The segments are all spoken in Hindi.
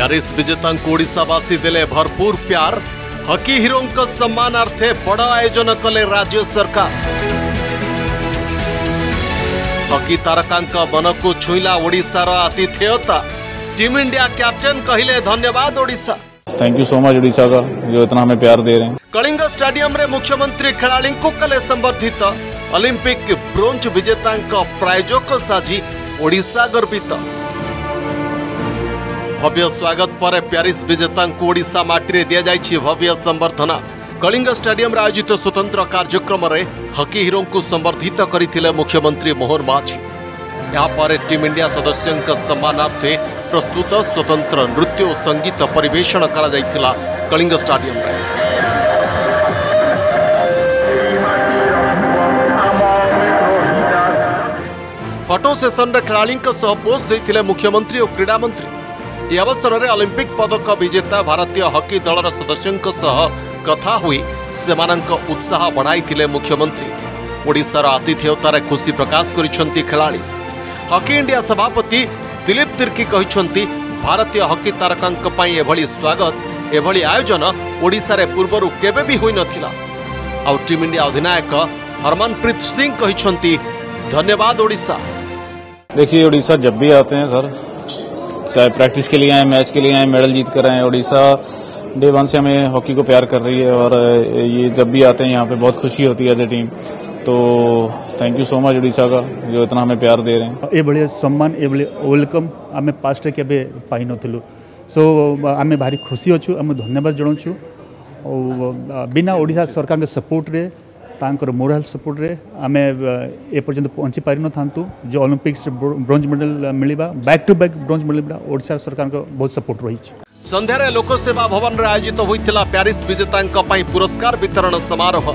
ପ୍ୟାରିସ୍ ବିଜେତାଙ୍କୁ ଓଡ଼ିଶାବାସୀ ଦେଲେ ଭରପୁର ପ୍ୟାର ହକି ହିରୋଙ୍କ ସମ୍ମାନାର୍ଥେ ବଡ଼ ଆୟୋଜନ କଲେ ରାଜ୍ୟ ସରକାର ହକି ତାରକାଙ୍କ ମନକୁ ଛୁଇଁଲା ଓଡ଼ିଶାର ଆତିଥେୟତା ଟିମ୍ ଇଣ୍ଡିଆ କ୍ୟାପ୍ଟେନ୍ କହିଲେ ଧନ୍ୟବାଦ Odisha thank you so much Orissa का जो इतना हमें प्यार दे रहे हैं କଳିଙ୍ଗ ଷ୍ଟାଡିୟମରେ ମୁଖ୍ୟମନ୍ତ୍ରୀ ଖେଳାଳିଙ୍କୁ କଲେ ସମ୍ବର୍ଦ୍ଧିତ ଅଲିମ୍ପିକ ବ୍ରୋଞ୍ଜ ବିଜେତାଙ୍କ ପ୍ରାୟୋଜକ ସାଜି ଓଡ଼ିଶା ଗର୍ବିତ ଭବ୍ୟ ସ୍ୱାଗତ ପରେ ପ୍ୟାରିସ୍ ବିଜେତାଙ୍କୁ ଓଡ଼ିଶା ମାଟିରେ ଦିଆଯାଇଛି ଭବ୍ୟ ସମ୍ବର୍ଦ୍ଧନା। କଳିଙ୍ଗ ଷ୍ଟାଡିୟମରେ ଆୟୋଜିତ ସ୍ୱତନ୍ତ୍ର କାର୍ଯ୍ୟକ୍ରମରେ ହକି ହିରୋଙ୍କୁ ସମ୍ବର୍ଦ୍ଧିତ କରିଥିଲେ ମୁଖ୍ୟମନ୍ତ୍ରୀ ମୋହନ ମାଝୀ। ଏହାପରେ ଟିମ୍ ଇଣ୍ଡିଆ ସଦସ୍ୟଙ୍କ ସମ୍ମାନାର୍ଥେ ପ୍ରସ୍ତୁତ ସ୍ୱତନ୍ତ୍ର ନୃତ୍ୟ ଓ ସଙ୍ଗୀତ ପରିବେଷଣ କରାଯାଇଥିଲା କଳିଙ୍ଗ ଷ୍ଟାଡିୟମରେ। ଫଟୋ ସେସନରେ ଖେଳାଳିଙ୍କ ସହ ପୋଜ୍ ଦେଇଥିଲେ ମୁଖ୍ୟମନ୍ତ୍ରୀ ଓ କ୍ରୀଡ଼ାମନ୍ତ୍ରୀ ଏହି ଅବସରରେ ଅଲିମ୍ପିକ୍ ପଦକ ବିଜେତା ଭାରତୀୟ ହକି ଦଳର ସଦସ୍ୟଙ୍କ ସହ କଥା ହୋଇ ସେମାନଙ୍କ ଉତ୍ସାହ ବଢ଼ାଇଥିଲେ ମୁଖ୍ୟମନ୍ତ୍ରୀ ଓଡ଼ିଶାର ଆତିଥେୟତାରେ ଖୁସି ପ୍ରକାଶ କରିଛନ୍ତି ଖେଳାଳି ହକି ଇଣ୍ଡିଆ ସଭାପତି ଦିଲ୍ଲୀପ ତିର୍କି କହିଛନ୍ତି ଭାରତୀୟ ହକି ତାରକାଙ୍କ ପାଇଁ ଏଭଳି ସ୍ୱାଗତ ଏଭଳି ଆୟୋଜନ ଓଡ଼ିଶାରେ ପୂର୍ବରୁ କେବେ ବି ହୋଇନଥିଲା ଆଉ ଟିମ୍ ଇଣ୍ଡିଆ ଅଧିନାୟକ ହରମନପ୍ରୀତ ସିଂ କହିଛନ୍ତି ଧନ୍ୟବାଦ ଓଡ଼ିଶା देखिए उड़ीसा जब भी आते हैं सर चाहे प्रैक्टिस के लिए आए मैच के लिए आए मेडल जीत कर आए उड़ीसा डे वन से हमें हॉकी को प्यार कर रही है और ये जब भी आते हैं यहाँ पे बहुत खुशी होती है एज ए टीम तो thank you so much Orissa का, जो इतना हमें प्यार दे रहे हैं। ये बड़े सम्मान, ये बड़े वेलकम आम पास्ट के पाइनू सो आम भारी खुशी अच्छु आम धन्यवाद जनाऊँ बिना ओडा सरकार सपोर्ट रे ତାଙ୍କର ମୋରାଲ ସପୋର୍ଟରେ ଆମେ ଏପର୍ଯ୍ୟନ୍ତ ପହଞ୍ଚି ପାରିନଥାନ୍ତୁ। ଯେଉଁ ଅଲିମ୍ପିକ୍ସରେ ବ୍ରୋଞ୍ଜ ମେଡାଲ ମିଳିବା ବ୍ୟାକ୍ ଟୁ ବ୍ୟାକ୍ ବ୍ରୋଞ୍ଜ ମିଳିବା ଓଡ଼ିଶା ସରକାରଙ୍କ ବହୁତ ସପୋର୍ଟ ରହିଛି। ସନ୍ଧ୍ୟାରେ ଲୋକସେବା ଭବନରେ ଆୟୋଜିତ ହୋଇଥିଲା ପ୍ୟାରିସ୍ ବିଜେତାଙ୍କ ପାଇଁ ପୁରସ୍କାର ବିତରଣ ସମାରୋହ।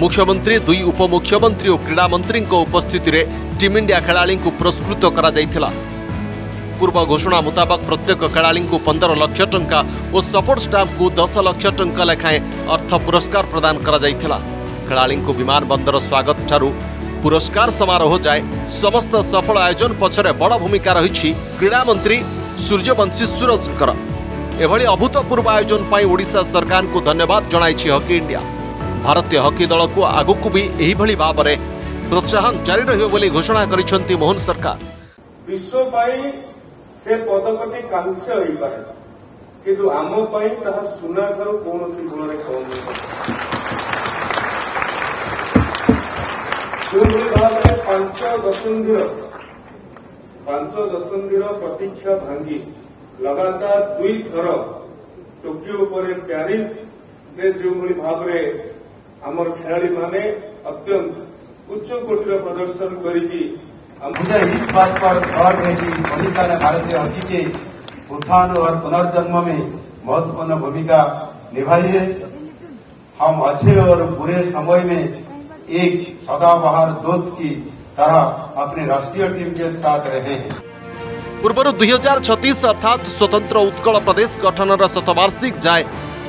ମୁଖ୍ୟମନ୍ତ୍ରୀ ଦୁଇ ଉପମୁଖ୍ୟମନ୍ତ୍ରୀ ଓ କ୍ରୀଡ଼ାମନ୍ତ୍ରୀଙ୍କ ଉପସ୍ଥିତିରେ ଟିମ୍ ଇଣ୍ଡିଆ ଖେଳାଳିଙ୍କୁ ପୁରସ୍କୃତ କରାଯାଇଥିଲା। ପୂର୍ବ ଘୋଷଣା ମୁତାବକ ପ୍ରତ୍ୟେକ ଖେଳାଳିଙ୍କୁ ପନ୍ଦର ଲକ୍ଷ ଟଙ୍କା ଓ ସପୋର୍ଟ ଷ୍ଟାଫଙ୍କୁ ଦଶ ଲକ୍ଷ ଟଙ୍କା ଲେଖାଏଁ ଅର୍ଥ ପୁରସ୍କାର ପ୍ରଦାନ କରାଯାଇଥିଲା। ଖେଳାଳିଙ୍କୁ ବିମାନ ବନ୍ଦର ସ୍ୱାଗତ ଠାରୁ ପୁରସ୍କାର ସମାରୋହ ଯାଏ ସମସ୍ତ ସଫଳ ଆୟୋଜନ ପଛରେ ବଡ଼ ଭୂମିକା ରହିଛି କ୍ରୀଡ଼ାମନ୍ତ୍ରୀ ସୂର୍ଯ୍ୟବଂଶୀ ସୁରଜଙ୍କର। ଏଭଳି ଅଭୂତପୂର୍ବ ଆୟୋଜନ ପାଇଁ ଓଡ଼ିଶା ସରକାରଙ୍କୁ ଧନ୍ୟବାଦ ଜଣାଇଛି ହକି ଇଣ୍ଡିଆ। ଭାରତୀୟ ହକି ଦଳକୁ ଆଗକୁ ବି ଏହିଭଳି ଭାବରେ ପ୍ରୋତ୍ସାହନ ଜାରି ରହିବ ବୋଲି ଘୋଷଣା କରିଛନ୍ତି ମୋହନ ସରକାର। ବିଶ୍ୱ ପାଇଁ ସେ ପଦକଟି କାଂସ୍ୟ ହୋଇପାରେ। କିନ୍ତୁ ଆମ ପାଇଁ ତାହା ସୁନା ଠାରୁ କୌଣସି ଗୁଣରେ କମ୍ ନୁହେଁ। ଯେଉଁଭଳି ଭାବରେ ପାଞ୍ଚ ଦଶନ୍ଧିର ପାଞ୍ଚ ଦଶନ୍ଧିର ପ୍ରତୀକ୍ଷା ଭାଙ୍ଗି ଲଗାତାର ଦୁଇ ଥର ଟୋକିଓ ପରେ ପ୍ୟାରିସରେ ଯେଉଁଭଳି ଭାବରେ ଆମର ଖେଳାଳିମାନେ ଅତ୍ୟନ୍ତ ଉଚ୍ଚ କୋଟିର ପ୍ରଦର୍ଶନ କରିକି ଆମ मुझे इस बात पर गर्व है कि ओडिशा ने भारतीय हॉकी के उत्थान और पुनर्जन्म में महत्वपूर्ण भूमिका निभाई है हम अच्छे और बुरे समय में एक सदाबहार दोस्त की तरह अपने राष्ट्रीय टीम के साथ रहे। हैं पूर्व दुई हजार छत्तीस अर्थात स्वतंत्र उत्कल प्रदेश गठन रतवार्षिक जाए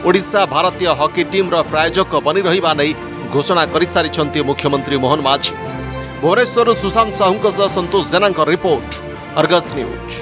ओडा भारतीय हकी टीम प्रायोजक बनि नै घोषणा कर सारी मुख्यमंत्री Mohan Majhi. Bhubaneswar Sushant Sahu Santosh Jena report Argus news.